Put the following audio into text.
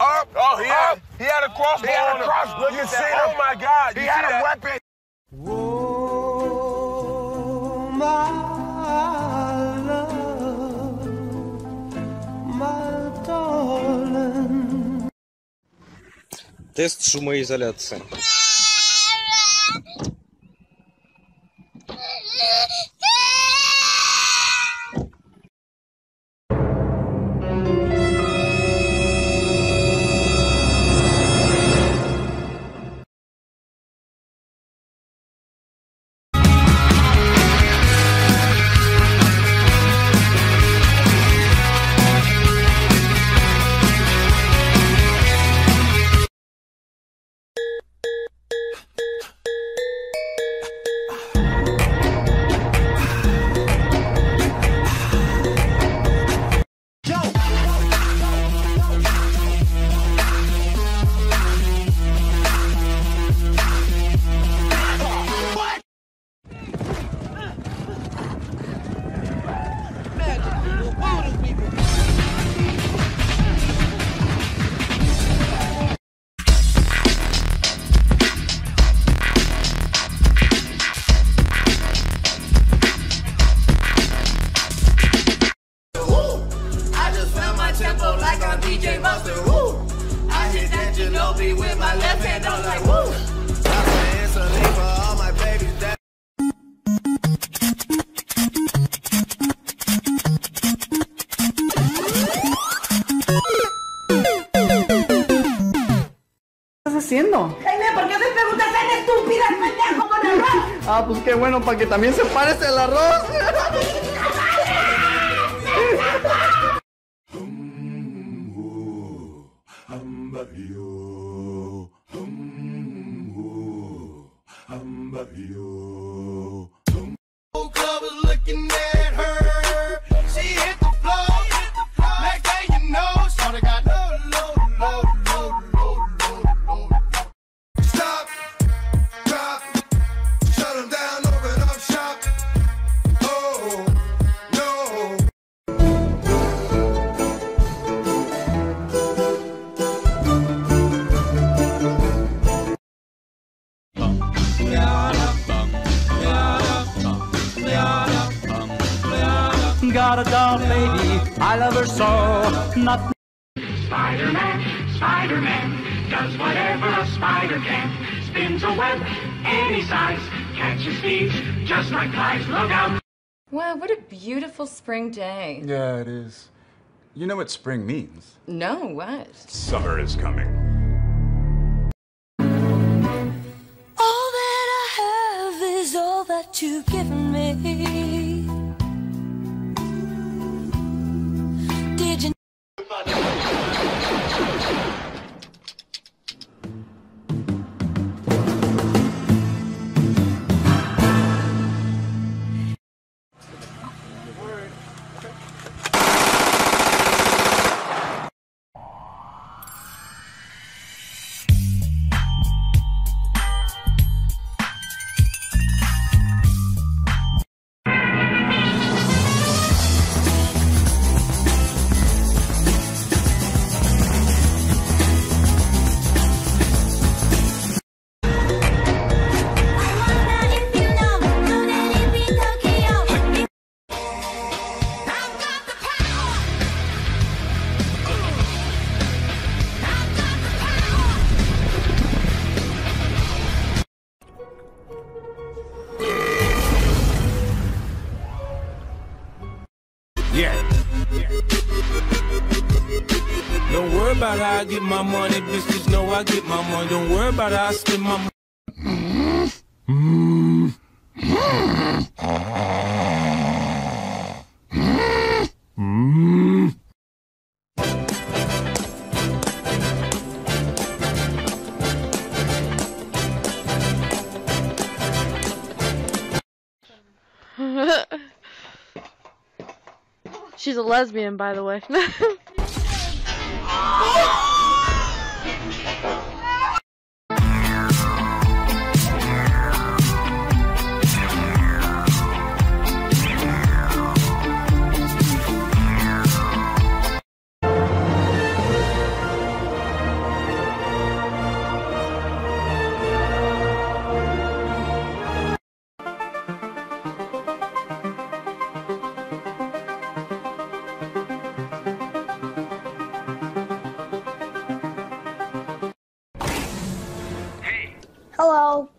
up. Oh, he had, up. he had a crossbow He had on a him. crossbow. Look You at seen that. Oh him? my God. He You had see a that? weapon. Oh, my love, my darling. Тест шумоизоляции. Haciendo? Jaime, ¿por qué te preguntas tan estúpida, pendejo, con el rap? Ah, pues qué bueno, para que también se parece el arroz. whole Got a doll lady, I love her so. Not Spider-Man, Spider-Man, does whatever a spider can. Spins a web any size, catches thieves just like flies. Look out! Wow, what a beautiful spring day. Yeah, it is. You know what spring means. No, what? Summer is coming. All that I have is all that you've given me. Don't worry about how I get my money, bitch. Just know I get my money. Don't worry about how I spend my money. Mm-hmm. Mm-hmm. Mm-hmm. She's a lesbian, by the way. Oh! Hello.